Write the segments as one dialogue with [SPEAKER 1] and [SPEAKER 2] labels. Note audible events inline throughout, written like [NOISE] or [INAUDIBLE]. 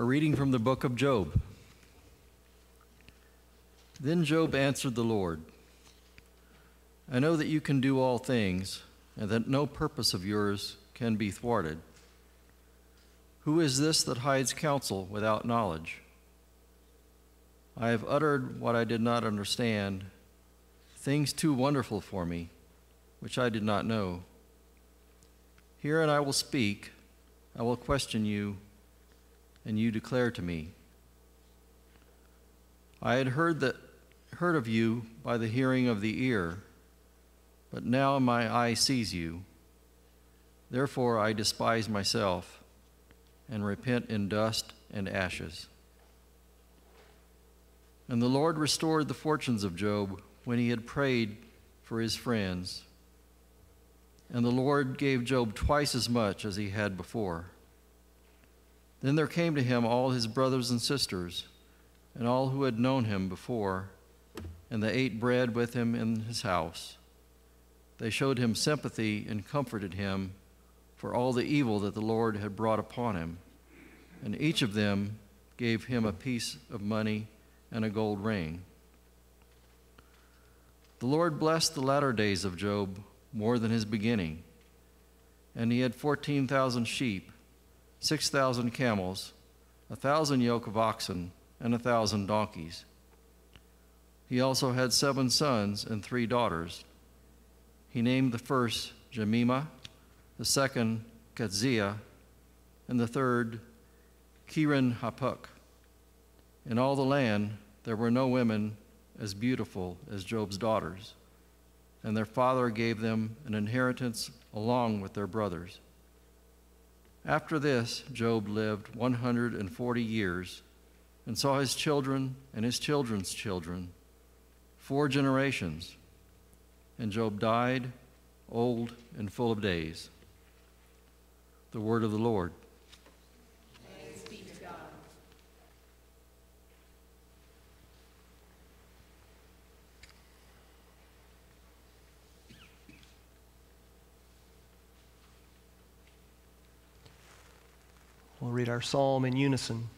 [SPEAKER 1] A reading from the book of Job. Then Job answered the Lord I know that you can do all things, and that no purpose of yours can be thwarted. Who is this that hides counsel without knowledge? I have uttered what I did not understand, things too wonderful for me, which I did not know. Here and I will speak, I will question you, and you declare to me. I had heard that heard of you by the hearing of the ear, but now my eye sees you. Therefore I despise myself and repent in dust and ashes. And the Lord restored the fortunes of Job when he had prayed for his friends. And the Lord gave Job twice as much as he had before. Then there came to him all his brothers and sisters, and all who had known him before, and they ate bread with him in his house. They showed him sympathy and comforted him for all the evil that the Lord had brought upon him. And each of them gave him a piece of money and a gold ring. The Lord blessed the latter days of Job more than his beginning. And he had 14,000 sheep, 6,000 camels, a thousand yoke of oxen, and a thousand donkeys. He also had seven sons and three daughters. He named the first Jemima, the second Keziah, and the third Keren-happuch. In all the land, there were no women as beautiful as Job's daughters, and their father gave them an inheritance along with their brothers. After this, Job lived 140 years and saw his children and his children's children four generations. And Job died old and full of days. The word of the Lord.
[SPEAKER 2] We'll read our psalm in unison.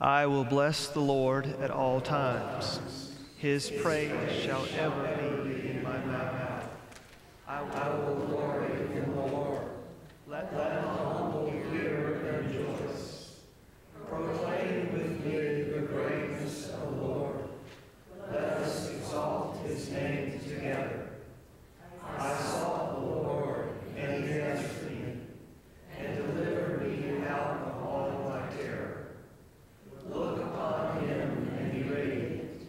[SPEAKER 2] I will bless the Lord at all times. His praise shall ever be in my mouth. I will glory in the Lord. Let the humble hear and rejoice. Proclaim with me the greatness of the Lord. Let us exalt his name together. I sought the Lord, and he answered me, and delivered me out of all my terror. Look upon him and be radiant,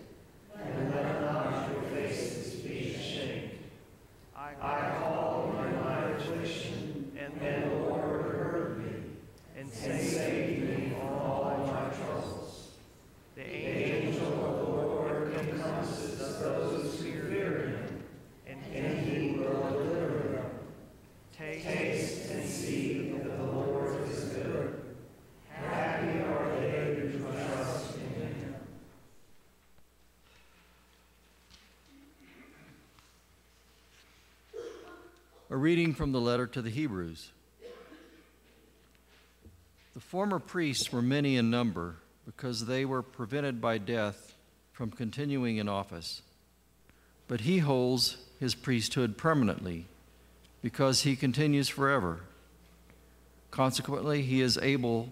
[SPEAKER 2] and let not your faces be ashamed. I called in my affliction, and the Lord heard me, and saved me from all my troubles. The angel of the Lord encompasses those who fear him, and he will deliver them. Taste and see that the Lord is good. Happy are they who trust in him.
[SPEAKER 1] A reading from the letter to the Hebrews. The former priests were many in number because they were prevented by death from continuing in office. But he holds his priesthood permanently because he continues forever. Consequently, he is able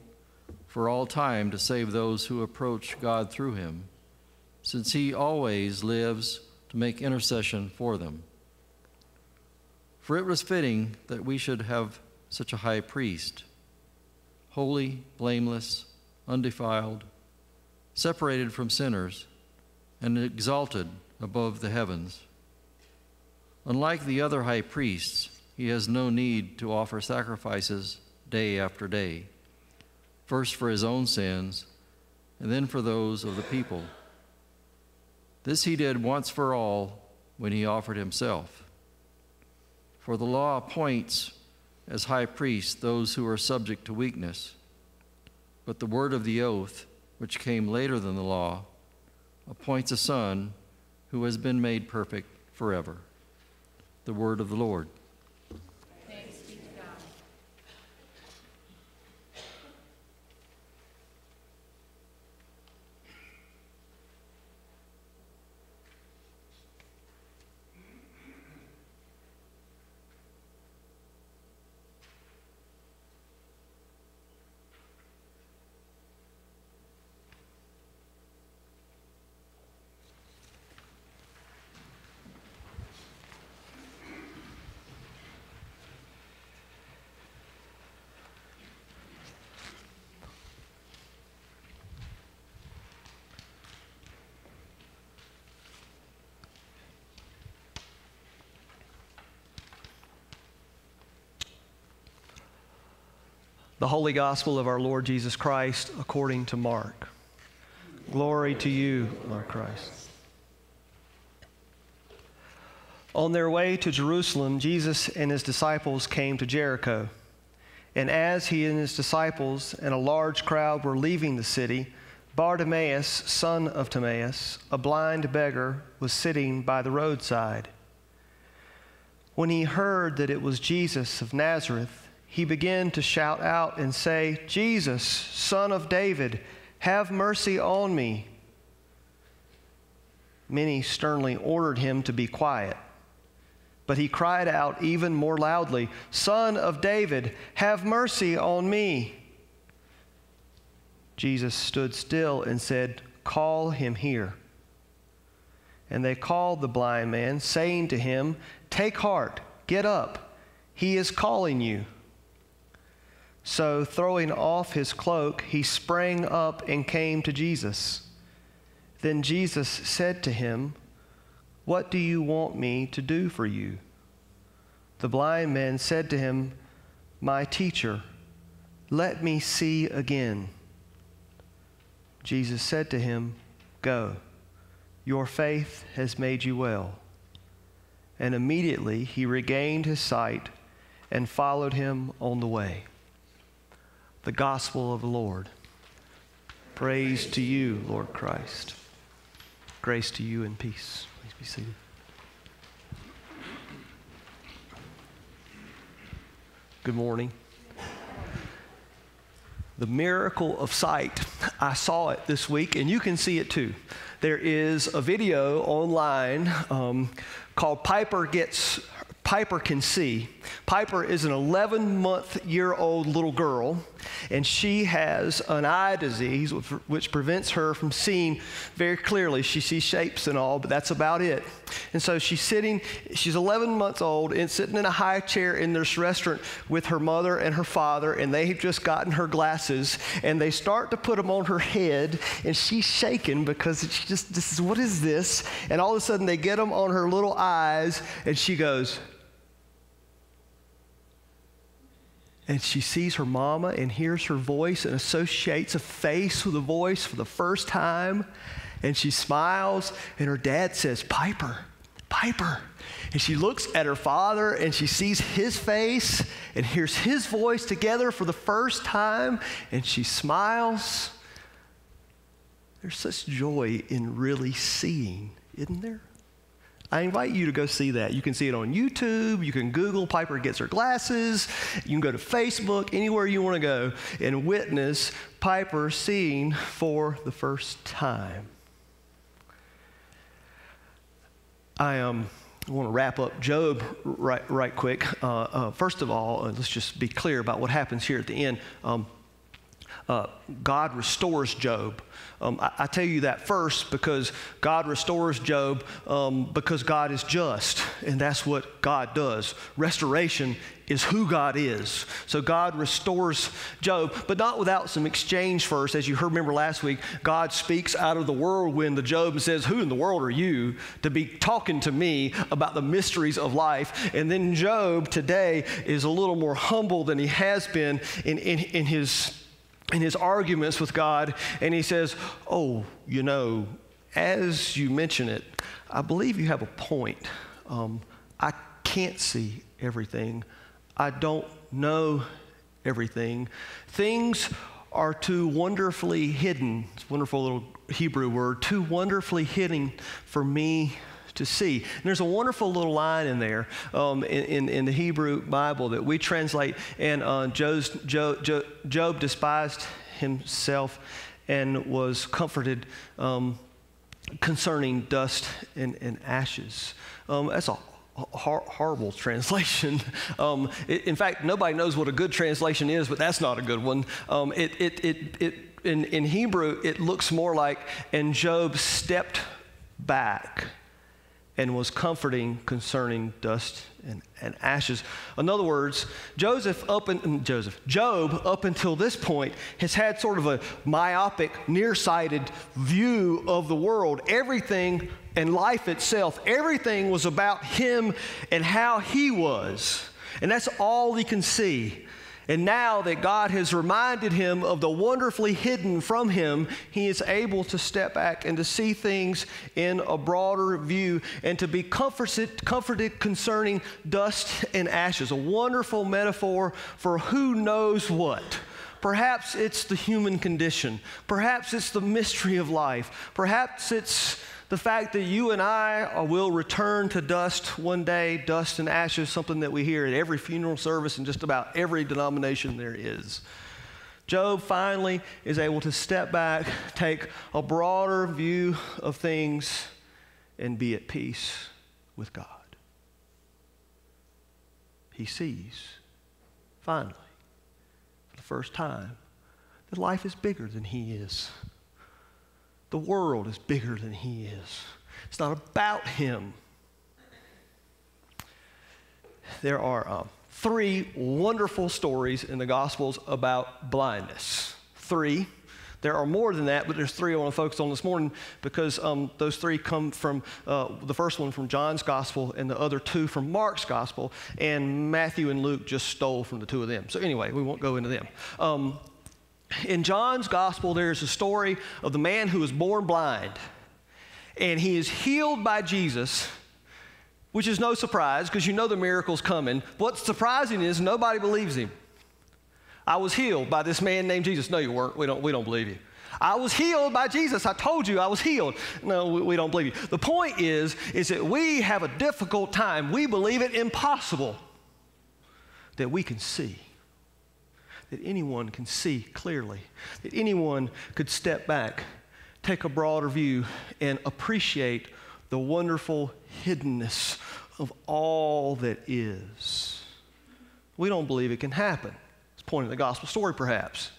[SPEAKER 1] for all time to save those who approach God through him, since he always lives to make intercession for them. For it was fitting that we should have such a high priest, holy, blameless, undefiled, separated from sinners, and exalted above the heavens. Unlike the other high priests, he has no need to offer sacrifices day after day, first for his own sins, and then for those of the people. This he did once for all when he offered himself. For the law appoints as high priests those who are subject to weakness. But the word of the oath, which came later than the law, appoints a son who has been made perfect forever. The word of the Lord.
[SPEAKER 2] The Holy Gospel of our Lord Jesus Christ according to Mark. Glory to you, Lord Christ. On their way to Jerusalem, Jesus and his disciples came to Jericho. And as he and his disciples and a large crowd were leaving the city, Bartimaeus, son of Timaeus, a blind beggar, was sitting by the roadside. When he heard that it was Jesus of Nazareth, he began to shout out and say, Jesus, son of David, have mercy on me. Many sternly ordered him to be quiet. But he cried out even more loudly, Son of David, have mercy on me. Jesus stood still and said, Call him here. And they called the blind man, saying to him, Take heart, get up, he is calling you. So, throwing off his cloak, he sprang up and came to Jesus. Then Jesus said to him, What do you want me to do for you? The blind man said to him, My teacher, let me see again. Jesus said to him, Go, your faith has made you well. And immediately he regained his sight and followed him on the way the gospel of the Lord. Praise to you, Lord Christ. Grace to you and peace. Please be seated. Good morning. The miracle of sight. I saw it this week, and you can see it too. There is a video online um, called Piper Gets Piper can see. Piper is an 11 month year old little girl, and she has an eye disease which prevents her from seeing very clearly. She sees shapes and all, but that's about it. And so she's sitting, she's 11 months old, and sitting in a high chair in this restaurant with her mother and her father, and they've just gotten her glasses, and they start to put them on her head, and she's shaking because she just, this is, what is this? And all of a sudden they get them on her little eyes, and she goes, and she sees her mama and hears her voice and associates a face with a voice for the first time. And she smiles, and her dad says, Piper, Piper. And she looks at her father and she sees his face and hears his voice together for the first time, and she smiles. There's such joy in really seeing, isn't there? I invite you to go see that. You can see it on YouTube. You can Google Piper Gets Her Glasses. You can go to Facebook, anywhere you want to go, and witness Piper seeing for the first time. I um, want to wrap up Job right, right quick. Uh, uh, first of all, uh, let's just be clear about what happens here at the end. Um, uh, God restores Job. Um, I, I, tell you that first because God restores Job um, because God is just, and that's what God does. Restoration is who God is. So God restores Job, but not without some exchange first. As you heard, remember last week, God speaks out of the whirlwind to Job and says, Who in the world are you to be talking to me about the mysteries of life? And then Job today is a little more humble than he has been in, in, in his in his arguments with God, and he says, Oh, you know, as you mention it, I believe you have a point. Um, I can't see everything, I don't know everything. Things are too wonderfully hidden. It's a wonderful little Hebrew word, too wonderfully hidden for me to see. And there's a wonderful little line in there um, in, in, in, the Hebrew Bible that we translate, and uh, Job, Job, despised himself and was comforted um, concerning dust and, and ashes. Um, that's a hor- horrible [LAUGHS] translation. Um, it, in fact, nobody knows what a good translation is, but that's not a good one. Um, it, it, it, it, in, in Hebrew, it looks more like, and Job stepped back and was comforting concerning dust and, and ashes. In other words, Joseph up in, mm, Joseph, Job up until this point has had sort of a myopic, nearsighted view of the world. Everything and life itself, everything was about him and how he was. And that's all he can see. And now that God has reminded him of the wonderfully hidden from him, he is able to step back and to see things in a broader view and to be comforted, comforted concerning dust and ashes. A wonderful metaphor for who knows what. Perhaps it's the human condition. Perhaps it's the mystery of life. Perhaps it's the fact that you and I uh, will return to dust one day, dust and ashes, something that we hear at every funeral service and just about every denomination there is. Job finally is able to step back, take a broader view of things, and be at peace with God. He sees, finally, for the first time, that life is bigger than he is. The world is bigger than he is. It's not about him. There are uh, three wonderful stories in the Gospels about blindness. Three. There are more than that, but there's three I want to focus on this morning because um, those three come from uh, the first one from John's Gospel and the other two from Mark's Gospel, and Matthew and Luke just stole from the two of them. So, anyway, we won't go into them. Um, in John's gospel, there's a story of the man who was born blind, and he is healed by Jesus, which is no surprise because you know the miracle's coming. What's surprising is nobody believes him. I was healed by this man named Jesus. No, you weren't. We don't, we don't believe you. I was healed by Jesus. I told you I was healed. No, we, we don't believe you. The point is, is that we have a difficult time. We believe it impossible that we can see that anyone can see clearly, that anyone could step back, take a broader view, and appreciate the wonderful hiddenness of all that is. We don't believe it can happen. It's pointing the gospel story, perhaps.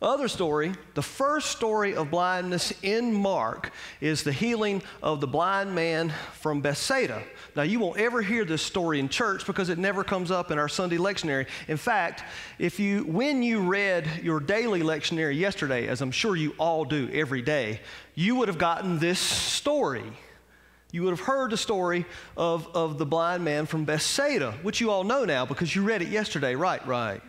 [SPEAKER 2] Other story, the first story of blindness in Mark is the healing of the blind man from Bethsaida. Now, you won't ever hear this story in church because it never comes up in our Sunday lectionary. In fact, if you, when you read your daily lectionary yesterday, as I'm sure you all do every day, you would have gotten this story. You would have heard the story of, of the blind man from Bethsaida, which you all know now because you read it yesterday. Right, right.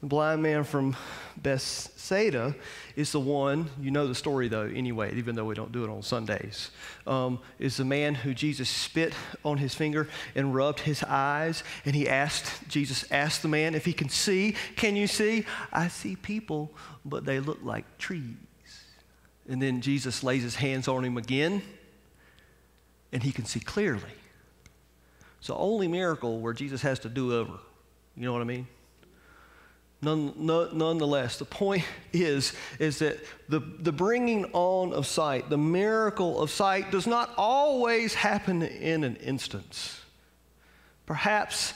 [SPEAKER 2] The blind man from Bethsaida is the one, you know the story though, anyway, even though we don't do it on Sundays, um, is the man who Jesus spit on his finger and rubbed his eyes. And he asked, Jesus asked the man if he can see. Can you see? I see people, but they look like trees. And then Jesus lays his hands on him again, and he can see clearly. It's the only miracle where Jesus has to do over. You know what I mean? None, nonetheless, the point is, is that the, the bringing on of sight, the miracle of sight, does not always happen in an instance. Perhaps,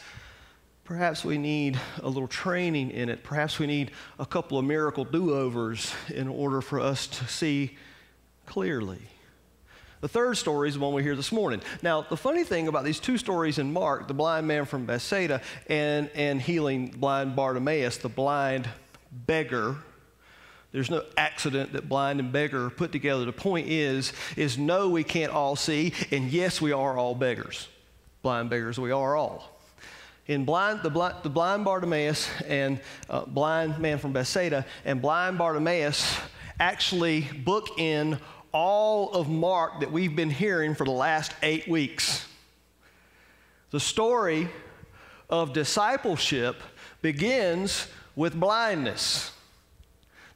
[SPEAKER 2] perhaps we need a little training in it. Perhaps we need a couple of miracle do overs in order for us to see clearly. The third story is the one we hear this morning. Now, the funny thing about these two stories in Mark, the blind man from Bethsaida and, and healing blind Bartimaeus, the blind beggar, there's no accident that blind and beggar put together. The point is, is no, we can't all see, and yes, we are all beggars. Blind beggars, we are all. In blind, the, blind, the blind Bartimaeus and uh, blind man from Bethsaida and blind Bartimaeus actually book in all of Mark that we've been hearing for the last eight weeks. The story of discipleship begins with blindness.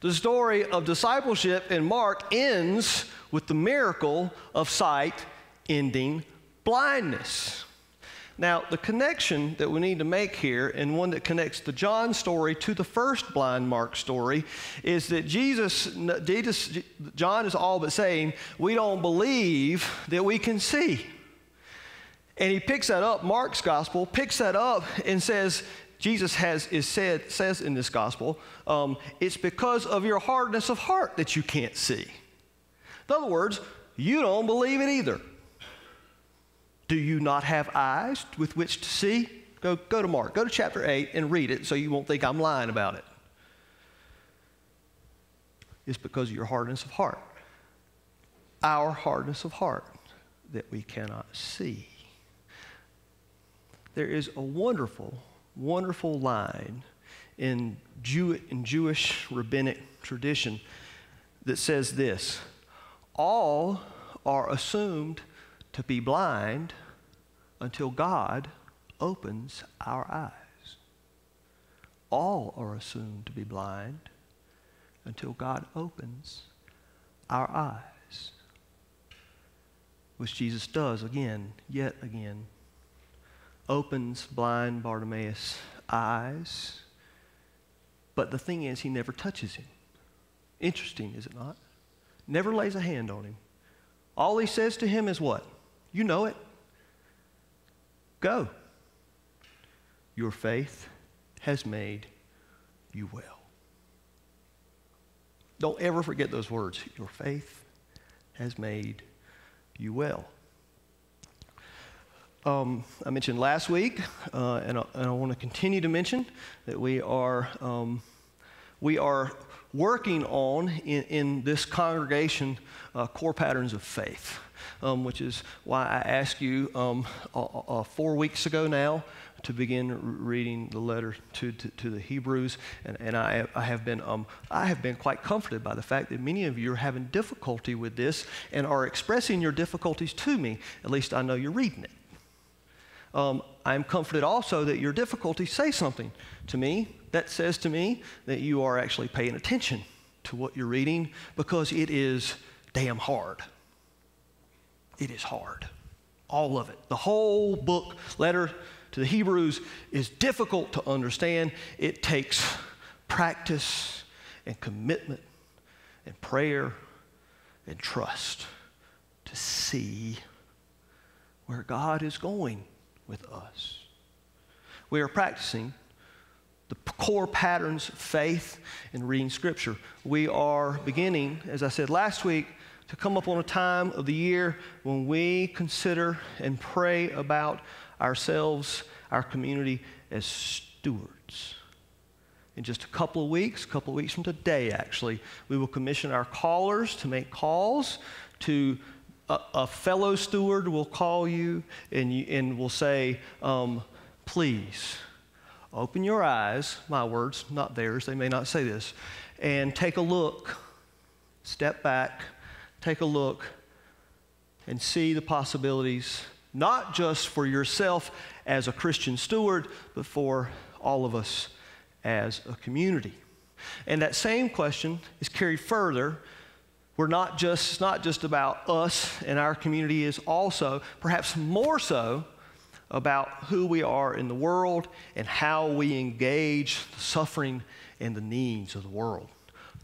[SPEAKER 2] The story of discipleship in Mark ends with the miracle of sight ending blindness. Now, the connection that we need to make here, and one that connects the John story to the first blind Mark story, is that Jesus, Jesus, John is all but saying, we don't believe that we can see. And he picks that up, Mark's gospel picks that up and says, Jesus has is said says in this gospel, um, it's because of your hardness of heart that you can't see. In other words, you don't believe it either. Do you not have eyes with which to see? Go, go to Mark, go to chapter 8 and read it so you won't think I'm lying about it. It's because of your hardness of heart. Our hardness of heart that we cannot see. There is a wonderful, wonderful line in, Jew, in Jewish rabbinic tradition that says this All are assumed to be blind until God opens our eyes. All are assumed to be blind until God opens our eyes, which Jesus does again, yet again. Opens blind Bartimaeus' eyes, but the thing is, he never touches him. Interesting, is it not? Never lays a hand on him. All he says to him is what? You know it. Go. Your faith has made you well. Don't ever forget those words. Your faith has made you well. Um, I mentioned last week, uh, and, I, I, want to continue to mention that we are, um, we are working on in, in this congregation uh, core patterns of faith um, which is why I asked you um, uh, four weeks ago now to begin reading the letter to, to, to the Hebrews. And, and I, I, have been, um, I have been quite comforted by the fact that many of you are having difficulty with this and are expressing your difficulties to me. At least I know you're reading it. Um, I'm comforted also that your difficulties say something to me that says to me that you are actually paying attention to what you're reading because it is damn hard it is hard. All of it. The whole book, letter to the Hebrews, is difficult to understand. It takes practice and commitment and prayer and trust to see where God is going with us. We are practicing the core patterns of faith in reading Scripture. We are beginning, as I said last week, to come up on a time of the year when we consider and pray about ourselves, our community as stewards. In just a couple of weeks, a couple of weeks from today, actually, we will commission our callers to make calls to a, a fellow steward will call you and, you, and will say, um, please, open your eyes, my words, not theirs, they may not say this, and take a look, step back, take a look and see the possibilities, not just for yourself as a Christian steward, but for all of us as a community. And that same question is carried further. We're not just, it's not just about us and our community, is also, perhaps more so, about who we are in the world and how we engage the suffering and the needs of the world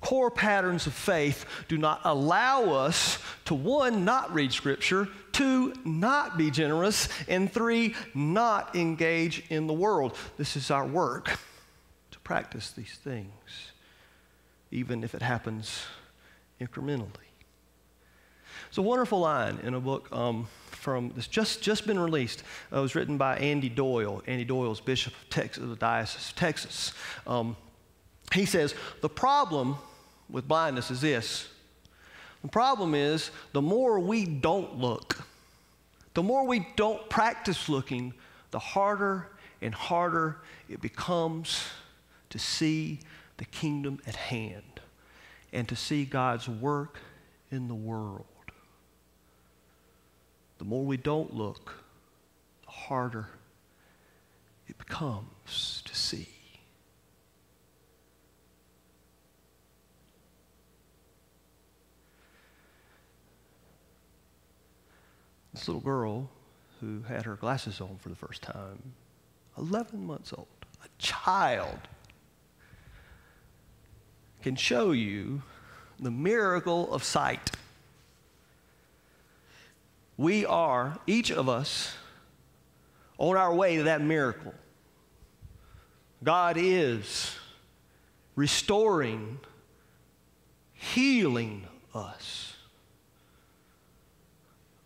[SPEAKER 2] core patterns of faith do not allow us to one, not read Scripture, two, not be generous, and three, not engage in the world. This is our work to practice these things, even if it happens incrementally. It's a wonderful line in a book um, from that's just just been released. Uh, it was written by Andy Doyle. Andy Doyle is Bishop of Texas, the Diocese of Texas. Um, he says the problem with blindness is this the problem is the more we don't look, the more we don't practice looking, the harder and harder it becomes to see the kingdom at hand and to see God's work in the world. The more we don't look, the harder it becomes to see. This little girl who had her glasses on for the first time, 11 months old, a child, can show you the miracle of sight. We are, each of us, on our way to that miracle. God is restoring, healing us.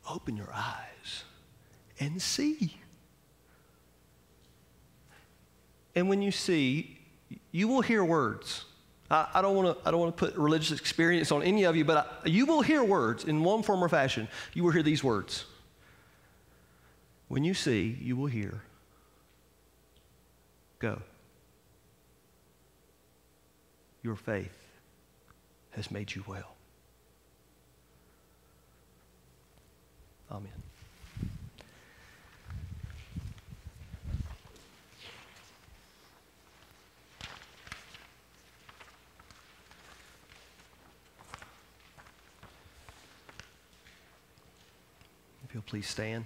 [SPEAKER 2] Open your eyes and see. And when you see, you will hear words. I, I don't want to. Put religious experience on any of you, but I, you will hear words in one form or fashion. You will hear these words. When you see, you will hear. Go. Your faith has made you well. Amen. If you'll please stand.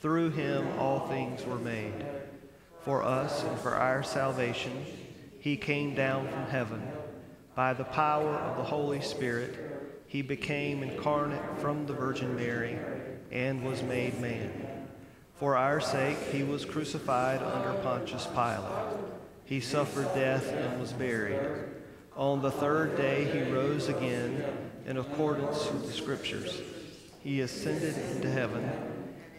[SPEAKER 2] through him all things were made. For us and for our salvation, he came down from heaven. By the power of the Holy Spirit, he became incarnate from the Virgin Mary and was made man. For our sake, he was crucified under Pontius Pilate. He suffered death and was buried. On the third day, he rose again in accordance with the Scriptures. He ascended into heaven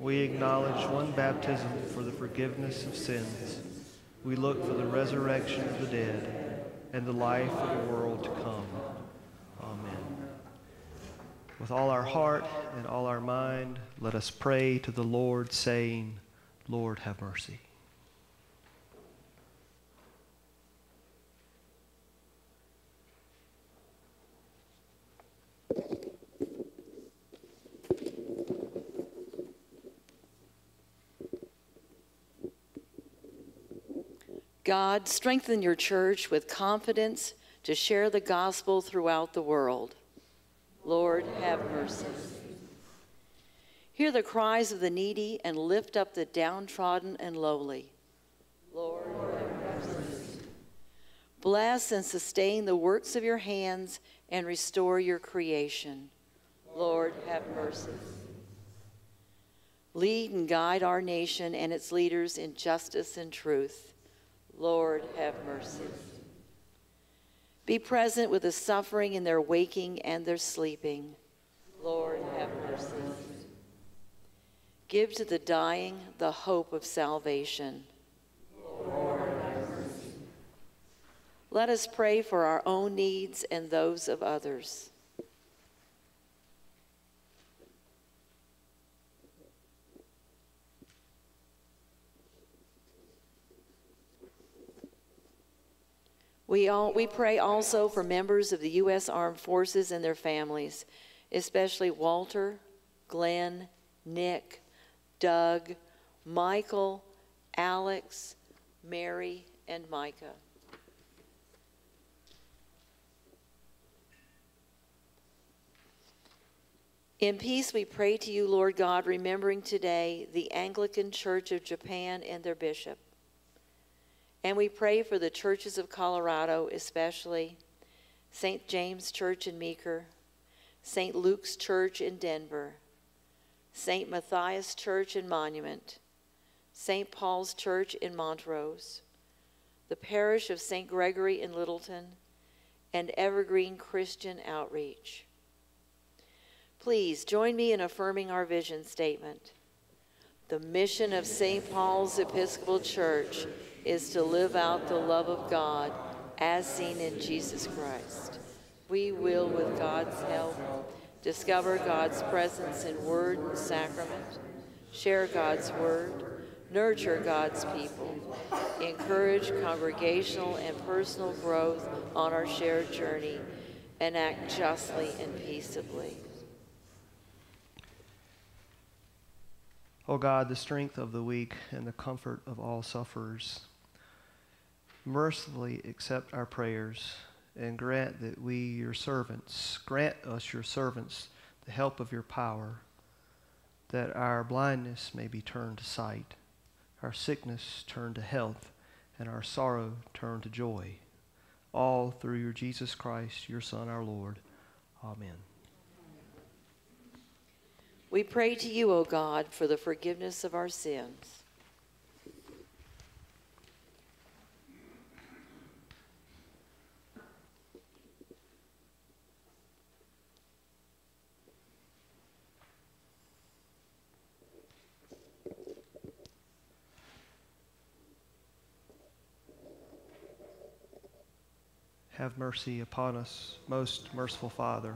[SPEAKER 2] We acknowledge one baptism for the forgiveness of sins. We look for the resurrection of the dead and the life of the world to come. Amen. With all our heart and all our mind, let us pray to the Lord, saying, Lord, have mercy.
[SPEAKER 3] God, strengthen your church with confidence to share the gospel throughout the world. Lord, have mercy. Hear the cries of the needy and lift up the downtrodden and lowly. Lord, have mercy. Bless and sustain the works of your hands and restore your creation. Lord, have mercy. Lead and guide our nation and its leaders in justice and truth. Lord, have mercy. Be present with the suffering in their waking and their sleeping. Lord, have mercy. Give to the dying the hope of salvation. Lord, have mercy. Let us pray for our own needs and those of others. We, all, we pray also for members of the U.S. Armed Forces and their families, especially Walter, Glenn, Nick, Doug, Michael, Alex, Mary, and Micah. In peace, we pray to you, Lord God, remembering today the Anglican Church of Japan and their bishop. And we pray for the churches of Colorado, especially St. James Church in Meeker, St. Luke's Church in Denver, St. Matthias Church in Monument, St. Paul's Church in Montrose, the parish of St. Gregory in Littleton, and Evergreen Christian Outreach. Please join me in affirming our vision statement. The mission of St. Paul's Episcopal Church is to live out the love of God as seen in Jesus Christ. We will, with God's help, discover God's presence in word and sacrament, share God's word, nurture God's people, encourage congregational and personal growth on our shared journey, and act justly and peaceably.
[SPEAKER 2] O God, the strength of the weak and the comfort of all sufferers, mercifully accept our prayers and grant that we, your servants, grant us, your servants, the help of your power, that our blindness may be turned to sight, our sickness turned to health, and our sorrow turned to joy. All through your Jesus Christ, your Son, our Lord. Amen.
[SPEAKER 3] We pray to you, O God, for the forgiveness of our sins.
[SPEAKER 2] Have mercy upon us, most merciful Father.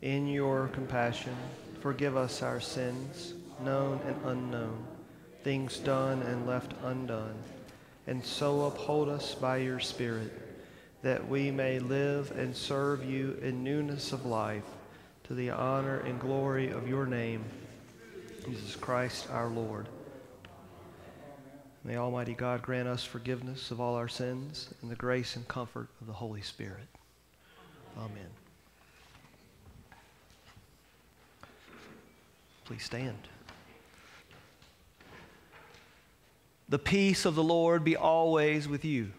[SPEAKER 2] In your compassion, forgive us our sins, known and unknown, things done and left undone, and so uphold us by your Spirit, that we may live and serve you in newness of life, to the honor and glory of your name, Jesus Christ our Lord. May Almighty God grant us forgiveness of all our sins and the grace and comfort of the Holy Spirit. Amen. Please stand. The peace of the Lord be always with you.